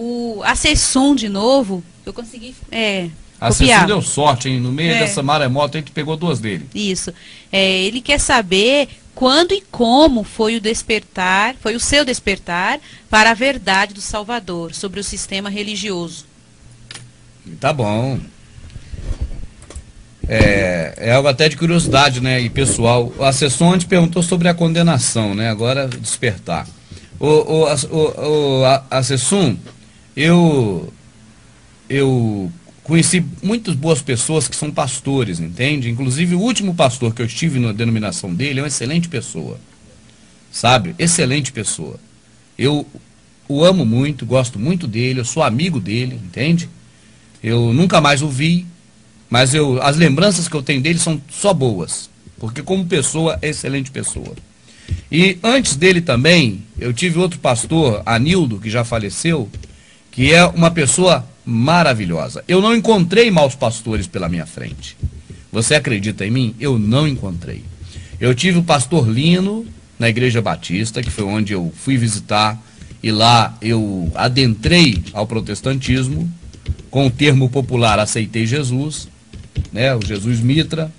o Acessun de novo, eu consegui é, a copiar. deu sorte, hein? No meio É. dessa maremoto, a gente pegou duas dele. Isso. É, ele quer saber quando e como foi o despertar, foi o seu despertar para a verdade do Salvador sobre o sistema religioso. Tá bom. É, é algo até de curiosidade, né? E pessoal, a sessão antes perguntou sobre a condenação, né? Agora despertar. O, o, o, o, a, a Sessum, eu, eu conheci muitas boas pessoas que são pastores, entende? Inclusive o último pastor que eu estive na denominação dele é uma excelente pessoa. Sabe? Excelente pessoa. Eu o amo muito, gosto muito dele, eu sou amigo dele, entende? Eu nunca mais o vi, mas eu, as lembranças que eu tenho dele são só boas, porque como pessoa é excelente pessoa. E antes dele também, eu tive outro pastor, Anildo, que já faleceu, que é uma pessoa maravilhosa. Eu não encontrei maus pastores pela minha frente. Você acredita em mim? Eu não encontrei. Eu tive o pastor Lino na Igreja Batista, que foi onde eu fui visitar, e lá eu adentrei ao protestantismo, com o termo popular aceitei Jesus, né, o Jesus Mitra,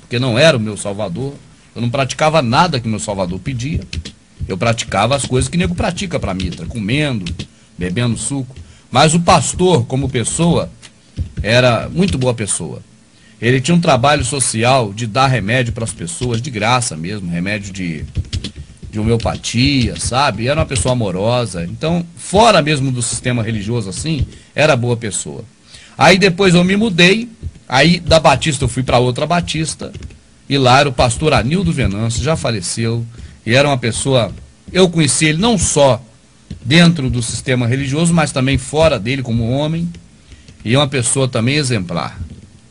porque não era o meu salvador. Eu não praticava nada que meu salvador pedia. Eu praticava as coisas que nego pratica para Mitra, comendo, bebendo suco. Mas o pastor, como pessoa, era muito boa pessoa. Ele tinha um trabalho social de dar remédio para as pessoas, de graça mesmo, remédio de, de homeopatia, sabe? Era uma pessoa amorosa. Então, fora mesmo do sistema religioso assim, era boa pessoa. Aí depois eu me mudei, aí da Batista eu fui para outra Batista, e lá era o pastor Anildo Venâncio, já faleceu, e era uma pessoa, eu conheci ele não só dentro do sistema religioso, mas também fora dele como homem, e é uma pessoa também exemplar,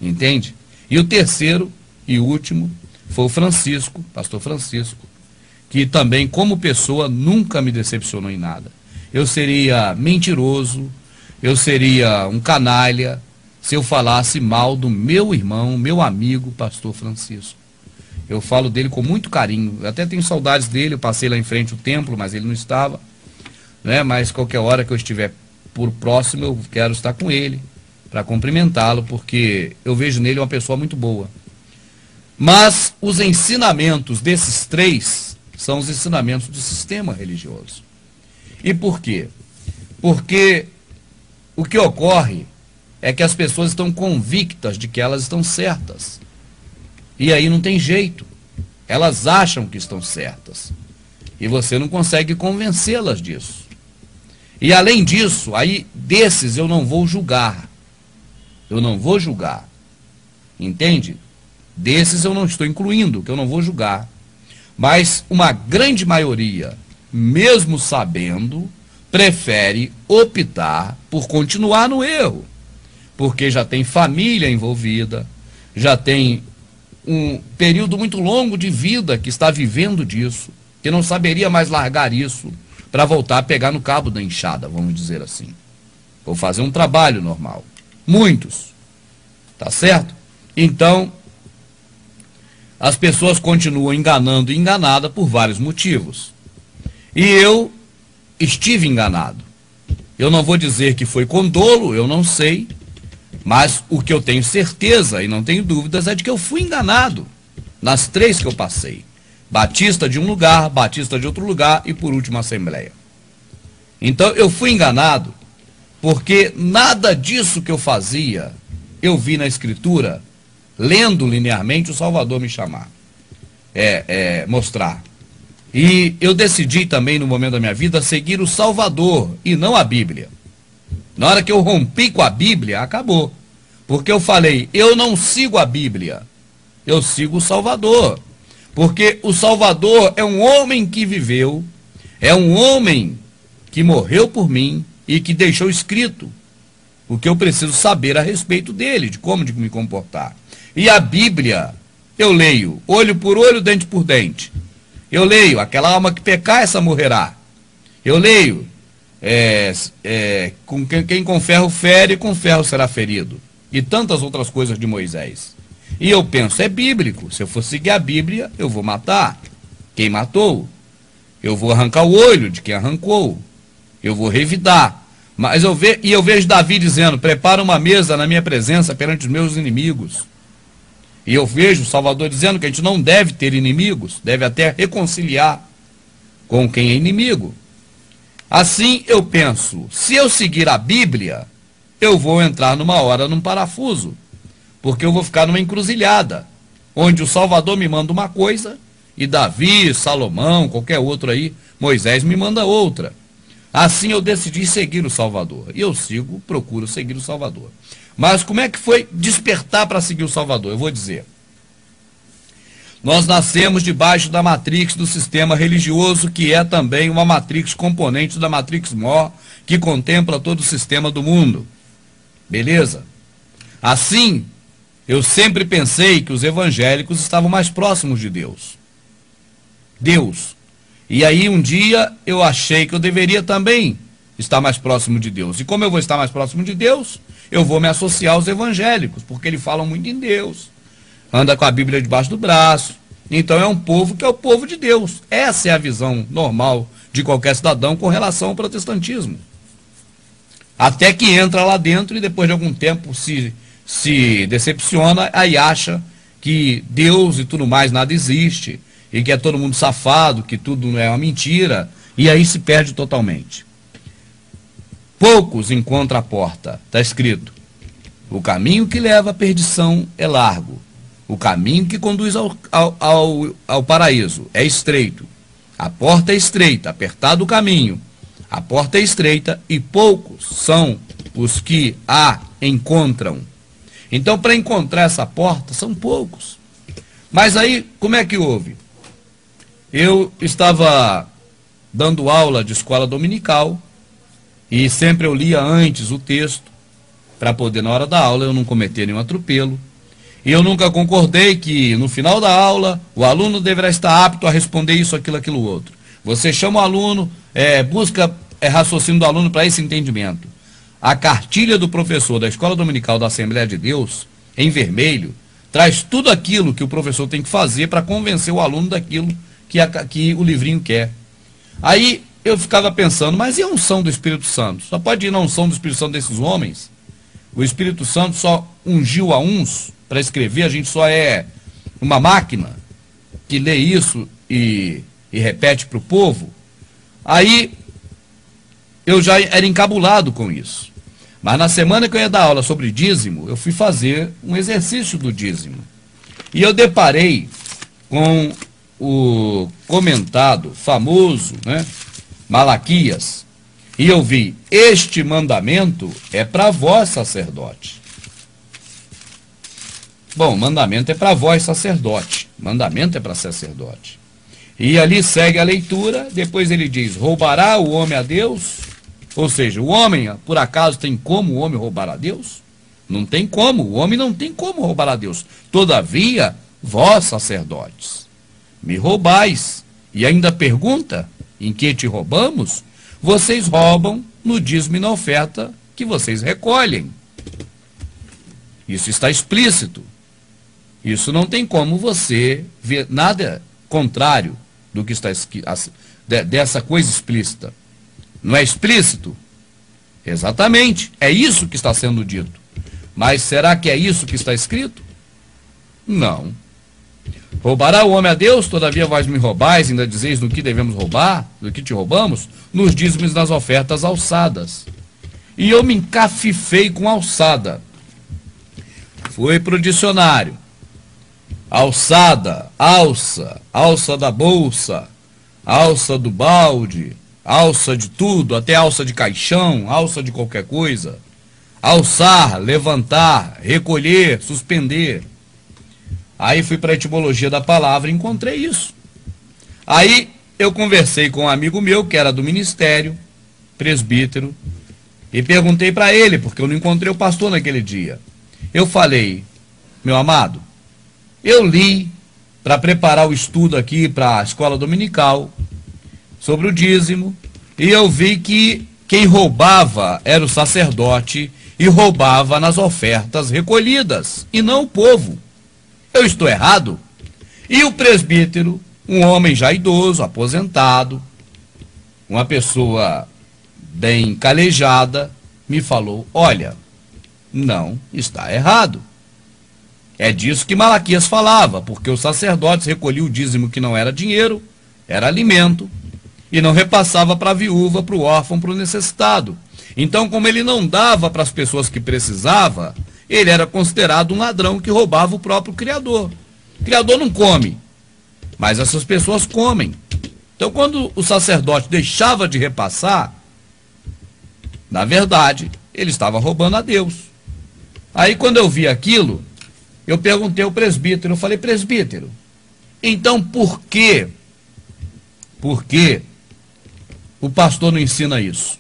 entende? E o terceiro e último foi o Francisco, pastor Francisco, que também como pessoa nunca me decepcionou em nada. Eu seria mentiroso, eu seria um canalha se eu falasse mal do meu irmão, meu amigo, pastor Francisco. Eu falo dele com muito carinho. Eu até tenho saudades dele, eu passei lá em frente o templo, mas ele não estava. Né? Mas qualquer hora que eu estiver por próximo, eu quero estar com ele para cumprimentá-lo, porque eu vejo nele uma pessoa muito boa. Mas os ensinamentos desses três são os ensinamentos do sistema religioso. E por quê? Porque o que ocorre é que as pessoas estão convictas de que elas estão certas. E aí não tem jeito. Elas acham que estão certas. E você não consegue convencê-las disso. E além disso, aí desses eu não vou julgar. Eu não vou julgar. Entende? Desses eu não estou incluindo, que eu não vou julgar. Mas uma grande maioria, mesmo sabendo, prefere optar por continuar no erro. Porque já tem família envolvida, já tem um período muito longo de vida que está vivendo disso, que não saberia mais largar isso para voltar a pegar no cabo da enxada, vamos dizer assim. Vou fazer um trabalho normal. Muitos. Tá certo? Então, as pessoas continuam enganando e enganada por vários motivos. E eu estive enganado. Eu não vou dizer que foi com dolo, eu não sei, mas o que eu tenho certeza e não tenho dúvidas é de que eu fui enganado nas três que eu passei. Batista de um lugar, Batista de outro lugar e por último Assembleia. Então eu fui enganado porque nada disso que eu fazia eu vi na Escritura, lendo linearmente o Salvador me chamar, é, é, mostrar. E eu decidi também no momento da minha vida seguir o Salvador e não a Bíblia. Na hora que eu rompi com a Bíblia, acabou. Porque eu falei, eu não sigo a Bíblia, eu sigo o Salvador. Porque o Salvador é um homem que viveu, é um homem que morreu por mim e que deixou escrito o que eu preciso saber a respeito dele, de como de me comportar. E a Bíblia, eu leio olho por olho, dente por dente. Eu leio aquela alma que pecar, essa morrerá. Eu leio é, é, com quem, quem com ferro fere, com ferro será ferido. E tantas outras coisas de Moisés. E eu penso, é bíblico. Se eu for seguir a Bíblia, eu vou matar quem matou. Eu vou arrancar o olho de quem arrancou. Eu vou revidar. Mas eu ve, e eu vejo Davi dizendo: prepara uma mesa na minha presença perante os meus inimigos. E eu vejo o Salvador dizendo que a gente não deve ter inimigos, deve até reconciliar com quem é inimigo. Assim eu penso: se eu seguir a Bíblia, eu vou entrar numa hora num parafuso, porque eu vou ficar numa encruzilhada, onde o Salvador me manda uma coisa e Davi, Salomão, qualquer outro aí, Moisés me manda outra. Assim eu decidi seguir o Salvador. E eu sigo, procuro seguir o Salvador. Mas como é que foi despertar para seguir o Salvador? Eu vou dizer. Nós nascemos debaixo da matrix do sistema religioso, que é também uma matrix componente da matrix mor, que contempla todo o sistema do mundo. Beleza? Assim, eu sempre pensei que os evangélicos estavam mais próximos de Deus. Deus. E aí um dia eu achei que eu deveria também estar mais próximo de Deus. E como eu vou estar mais próximo de Deus, eu vou me associar aos evangélicos, porque eles falam muito em Deus. Anda com a Bíblia debaixo do braço. Então é um povo que é o povo de Deus. Essa é a visão normal de qualquer cidadão com relação ao protestantismo. Até que entra lá dentro e depois de algum tempo se, se decepciona, aí acha que Deus e tudo mais nada existe, e que é todo mundo safado, que tudo é uma mentira, e aí se perde totalmente. Poucos encontram a porta, está escrito. O caminho que leva à perdição é largo. O caminho que conduz ao, ao, ao, ao paraíso é estreito. A porta é estreita, apertado o caminho. A porta é estreita e poucos são os que a encontram. Então, para encontrar essa porta, são poucos. Mas aí, como é que houve? Eu estava dando aula de escola dominical e sempre eu lia antes o texto para poder, na hora da aula, eu não cometer nenhum atropelo. E eu nunca concordei que no final da aula o aluno deverá estar apto a responder isso, aquilo, aquilo outro. Você chama o aluno, é, busca é, raciocínio do aluno para esse entendimento. A cartilha do professor da Escola Dominical da Assembleia de Deus, em vermelho, traz tudo aquilo que o professor tem que fazer para convencer o aluno daquilo que, a, que o livrinho quer. Aí eu ficava pensando, mas e a unção do Espírito Santo? Só pode ir na unção do Espírito Santo desses homens? O Espírito Santo só ungiu a uns para escrever, a gente só é uma máquina que lê isso e, e repete para o povo. Aí eu já era encabulado com isso. Mas na semana que eu ia dar aula sobre dízimo, eu fui fazer um exercício do dízimo. E eu deparei com o comentado, famoso, né? Malaquias. E eu vi: Este mandamento é para vós, sacerdote. Bom, mandamento é para vós, sacerdote. Mandamento é para sacerdote. E ali segue a leitura, depois ele diz: Roubará o homem a Deus? Ou seja, o homem, por acaso, tem como o homem roubar a Deus? Não tem como, o homem não tem como roubar a Deus. Todavia, vós, sacerdotes, me roubais. E ainda pergunta: em que te roubamos? Vocês roubam no dízimo e na oferta que vocês recolhem. Isso está explícito. Isso não tem como você ver nada contrário do que está dessa coisa explícita. Não é explícito? Exatamente. É isso que está sendo dito. Mas será que é isso que está escrito? Não. Roubará o homem a Deus, todavia vós me roubais, ainda dizeis no que devemos roubar, do que te roubamos, nos dízimos nas ofertas alçadas. E eu me encafifei com alçada. Fui para o dicionário. Alçada, alça, alça da bolsa, alça do balde, alça de tudo, até alça de caixão, alça de qualquer coisa. Alçar, levantar, recolher, suspender. Aí fui para a etimologia da palavra e encontrei isso. Aí eu conversei com um amigo meu, que era do ministério, presbítero, e perguntei para ele, porque eu não encontrei o pastor naquele dia. Eu falei, meu amado, eu li para preparar o estudo aqui para a escola dominical sobre o dízimo, e eu vi que quem roubava era o sacerdote e roubava nas ofertas recolhidas, e não o povo. Eu estou errado? E o presbítero, um homem já idoso, aposentado, uma pessoa bem calejada, me falou: olha, não está errado. É disso que Malaquias falava, porque os sacerdotes recolhiam o dízimo que não era dinheiro, era alimento, e não repassava para a viúva, para o órfão, para o necessitado. Então, como ele não dava para as pessoas que precisava, ele era considerado um ladrão que roubava o próprio Criador. O Criador não come, mas essas pessoas comem. Então, quando o sacerdote deixava de repassar, na verdade, ele estava roubando a Deus. Aí, quando eu vi aquilo, eu perguntei ao presbítero, eu falei, presbítero, então por que, por que o pastor não ensina isso?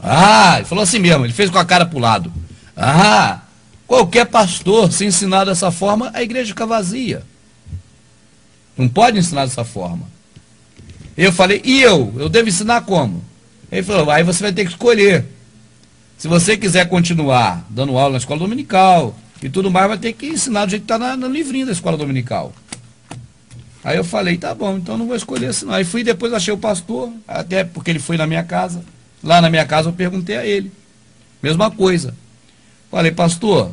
Ah, ele falou assim mesmo, ele fez com a cara para o lado. Ah, qualquer pastor, se ensinar dessa forma, a igreja fica vazia. Não pode ensinar dessa forma. Eu falei, e eu? Eu devo ensinar como? Ele falou, aí você vai ter que escolher. Se você quiser continuar dando aula na escola dominical, e tudo mais, vai ter que ensinar do jeito que está no livrinho da escola dominical. Aí eu falei, tá bom, então não vou escolher esse não. Aí fui depois achei o pastor, até porque ele foi na minha casa. Lá na minha casa eu perguntei a ele. Mesma coisa. Falei, pastor,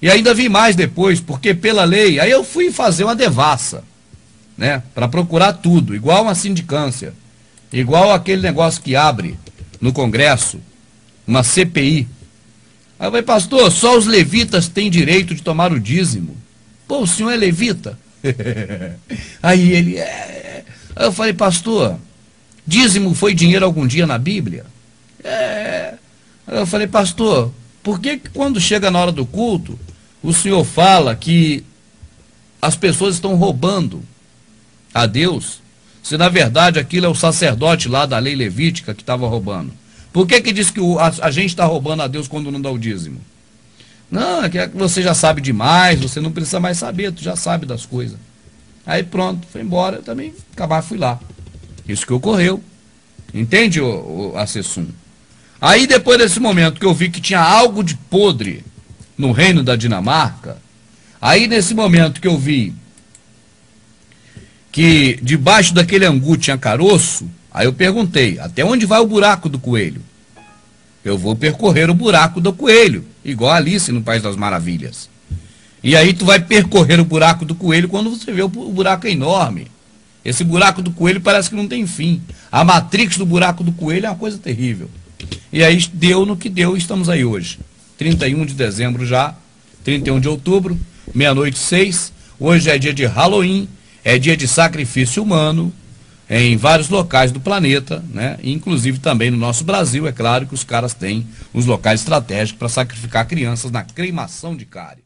e ainda vi mais depois, porque pela lei, aí eu fui fazer uma devassa, né? Para procurar tudo, igual uma sindicância, igual aquele negócio que abre no Congresso, uma CPI, Aí eu falei, pastor, só os levitas têm direito de tomar o dízimo. Pô, o senhor é levita? Aí ele, é. Aí eu falei, pastor, dízimo foi dinheiro algum dia na Bíblia? É. Aí eu falei, pastor, por que quando chega na hora do culto, o senhor fala que as pessoas estão roubando a Deus, se na verdade aquilo é o sacerdote lá da lei levítica que estava roubando? Por que que diz que o, a, a, gente está roubando a Deus quando não dá o dízimo? Não, é que você já sabe demais, você não precisa mais saber, tu já sabe das coisas. Aí pronto, foi embora, eu também acabar fui lá. Isso que ocorreu. Entende, o, o? Aí depois desse momento que eu vi que tinha algo de podre no reino da Dinamarca, aí nesse momento que eu vi que debaixo daquele angu tinha caroço, Aí eu perguntei: até onde vai o buraco do coelho? Eu vou percorrer o buraco do coelho, igual Alice no País das Maravilhas. E aí tu vai percorrer o buraco do coelho quando você vê o buraco é enorme. Esse buraco do coelho parece que não tem fim. A matrix do buraco do coelho é uma coisa terrível. E aí deu no que deu e estamos aí hoje. 31 de dezembro já, 31 de outubro, meia-noite seis. Hoje é dia de Halloween, é dia de sacrifício humano, em vários locais do planeta, né? inclusive também no nosso Brasil, é claro que os caras têm os locais estratégicos para sacrificar crianças na cremação de cárie.